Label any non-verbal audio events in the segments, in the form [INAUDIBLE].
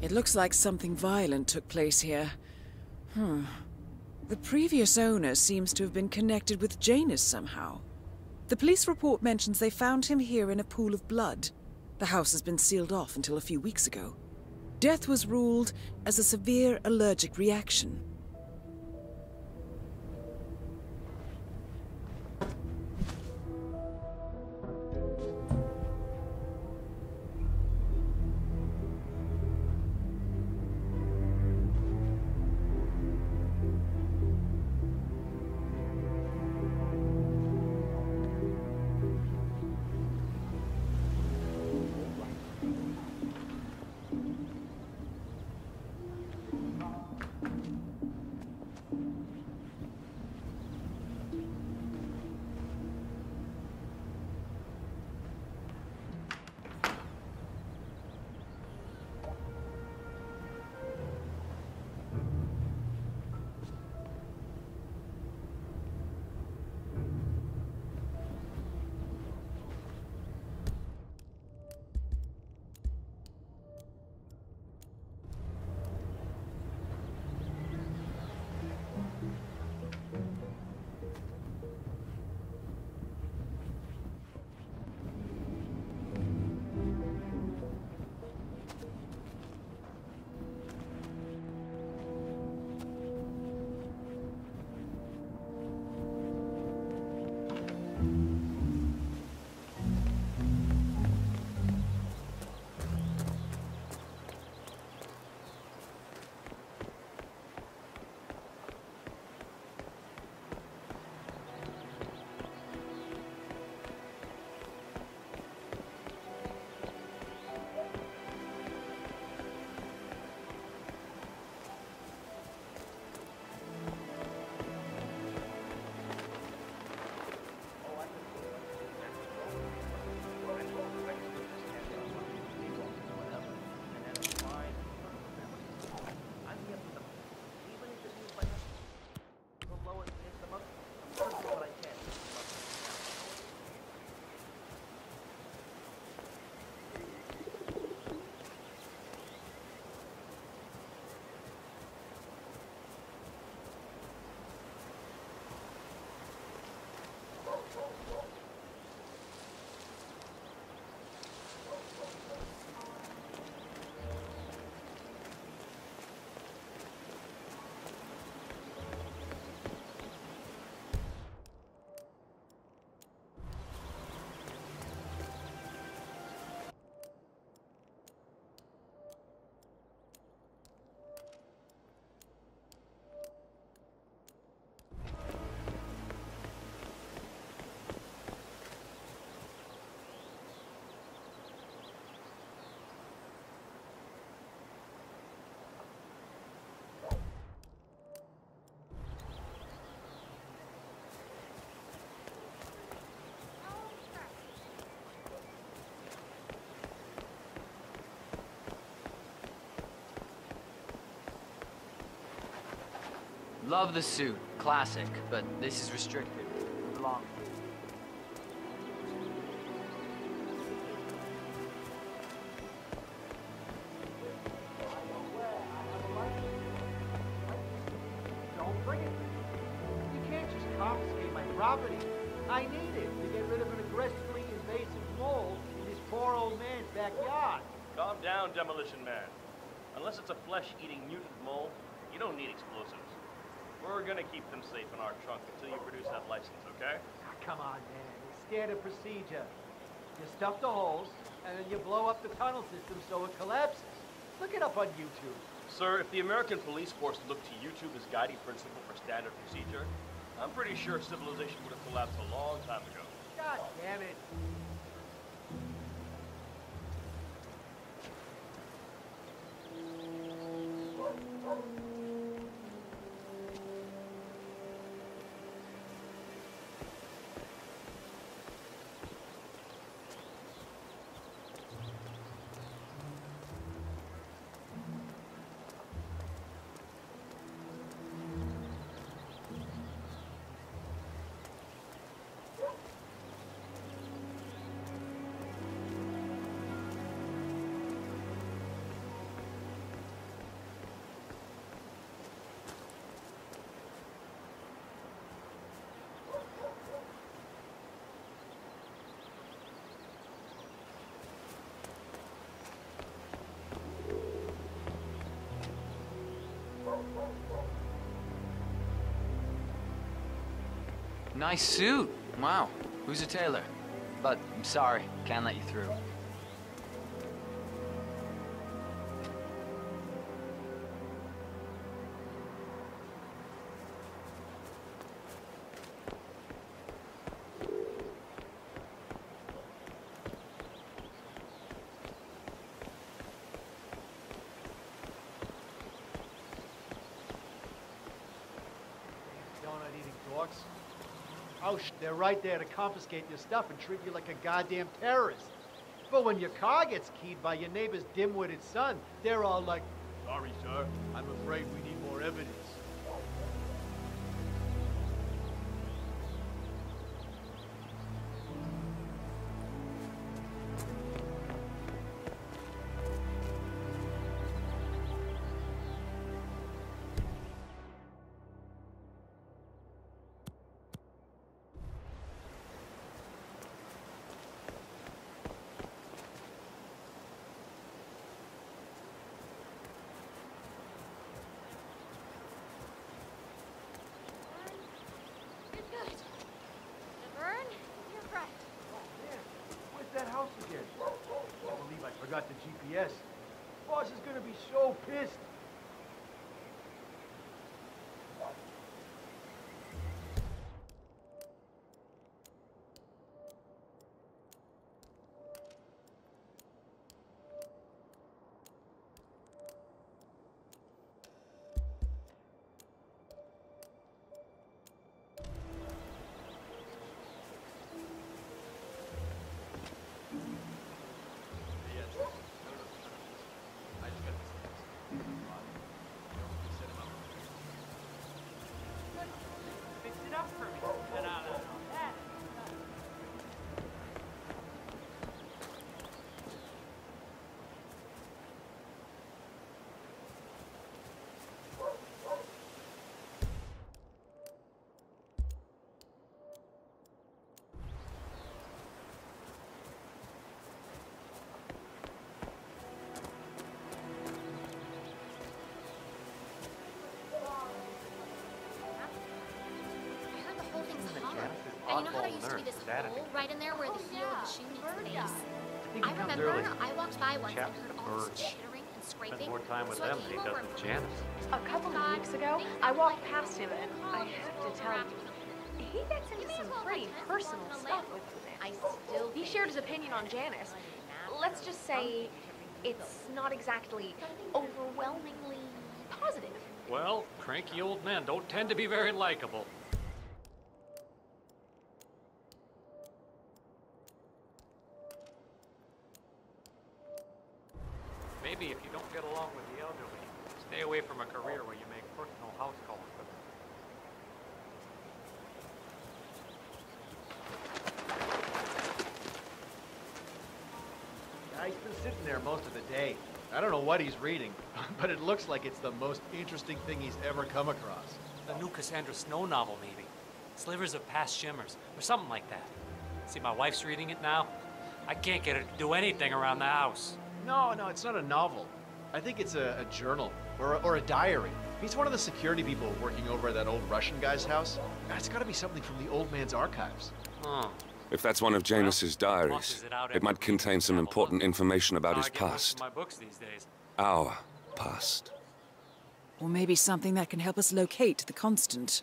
It looks like something violent took place here. Hmm. The previous owner seems to have been connected with Janus somehow. The police report mentions they found him here in a pool of blood. The house has been sealed off until a few weeks ago. Death was ruled as a severe allergic reaction. Love the suit. Classic. But this is restricted. Belong. Don't bring it. You can't just confiscate my property. I need it to get rid of an aggressively invasive mole in this poor old man's backyard. Calm down, Demolition Man. Unless it's a flesh-eating mutant mole, you don't need explosives. We're gonna keep them safe in our trunk until you produce that license, okay? Oh, come on, man. You're scared of procedure. You stuff the holes, and then you blow up the tunnel system so it collapses. Look it up on YouTube. Sir, if the American police force looked to YouTube as guiding principle for standard procedure, I'm pretty sure civilization would have collapsed a long time ago. God damn it. Nice suit. Wow. Who's a tailor? But I'm sorry, can't let you through. Donut. Oh, they're right there to confiscate your stuff and treat you like a goddamn terrorist. But when your car gets keyed by your neighbor's dim-witted son, they're all like, Sorry, sir. I'm afraid we need more evidence. The know how there used to be this hole right in there where the heel of the shoe meets the base? I remember I walked by once and heard all this chittering and scraping. more time with so them came than he does with Janus. A couple of weeks ago, I walked past him and I have to tell you, he gets into some pretty personal stuff with I still He shared his opinion on Janus. Let's just say it's not exactly overwhelmingly positive. Well, cranky old men don't tend to be very likable. Maybe if you don't get along with the elderly, stay away from a career where you make personal house calls with them. Yeah, he's been sitting there most of the day. I don't know what he's reading, [LAUGHS] but it looks like it's the most interesting thing he's ever come across. The new Cassandra Snow novel, maybe. Slivers of Past Shimmers, or something like that. See, my wife's reading it now. I can't get her to do anything around the house. No, no, it's not a novel. I think it's a, a journal or a, or a diary. He's one of the security people working over at that old Russian guy's house. It's got to be something from the old man's archives. Huh. If that's one of Janus's diaries, it might contain some important information about his I get most of past. my books these days. Our past. Or maybe something that can help us locate the constant.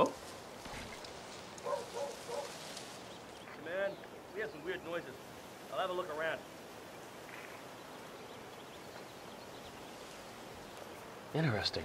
Oh? Man, we have some weird noises. I'll have a look around. Interesting.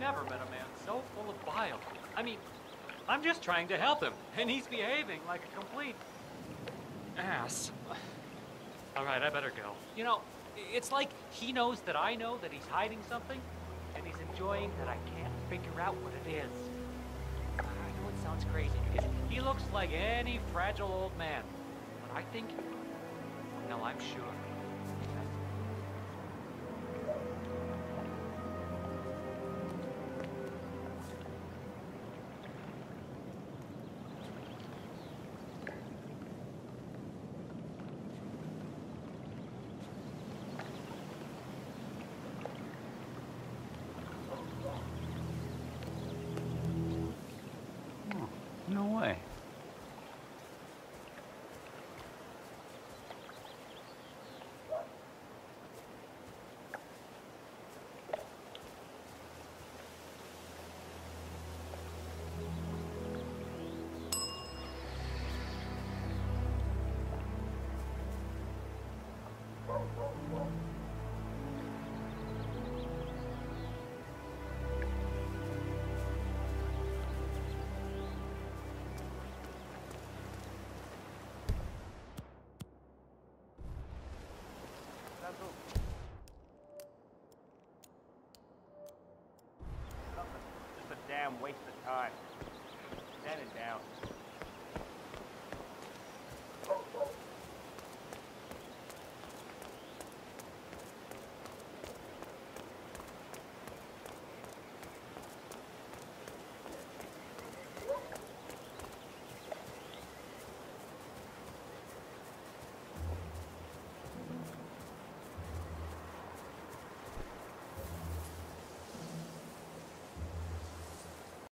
Never met a man so full of bile. I mean, I'm just trying to help him, and he's behaving like a complete ass. All right, I better go. You know, it's like he knows that I know that he's hiding something, and he's enjoying that I can't figure out what it is. I know it sounds crazy because he looks like any fragile old man, but I think, no, I'm sure. Just a damn waste of time. Standing down.